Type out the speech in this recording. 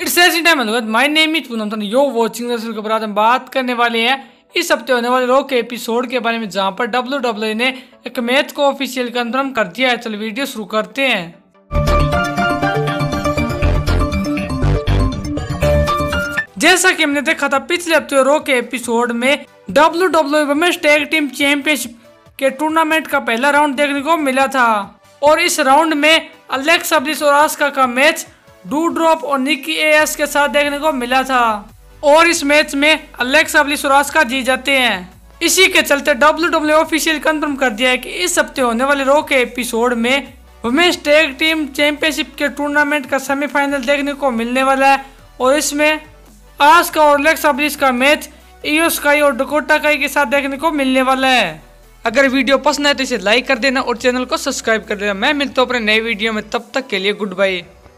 It's time my name is Poonam you're watching के बाद हम बात करने वाले हैं इस हफ़्ते होने वाले रो के एपिसोड के बारे में जहाँ पर डब्ल्यू डब्ल्यू ने एक मैच को ऑफिशियल कंफर्म कर दिया है चलो वीडियो शुरू करते हैं जैसा कि हमने देखा था पिछले हफ़्ते रो के एपिसोड में W W women's tag team championship के टूर्नामेंट का पहला राउंड देखने को मिला था और इस राउंड में अलेक्सा ब्लिस और आस्का का मैच डू ड्रॉप और निकी एस के साथ देखने को मिला था। और इस मैच में अलेक्सा और आस्का जीत जाते हैं। इसी के चलते डब्ल्यू डब्ल्यू ऑफिशियल कंफर्म कर दिया है कि इस हफ़्ते होने वाले रो के एपिसोड में वुमेन्स टैग टीम चैंपियनशिप के टूर्नामेंट का सेमीफाइनल देखने को मिलने वाला है। और इसमें आस्का और अलेक्सा ब्लिस का मैच ईओ और डकोटा काई के साथ देखने को मिलने वाला है। अगर वीडियो पसंद है तो इसे लाइक कर देना और चैनल को सब्सक्राइब कर देना। मैं मिलता हूँ अपने नए वीडियो में। तब तक के लिए गुड बाय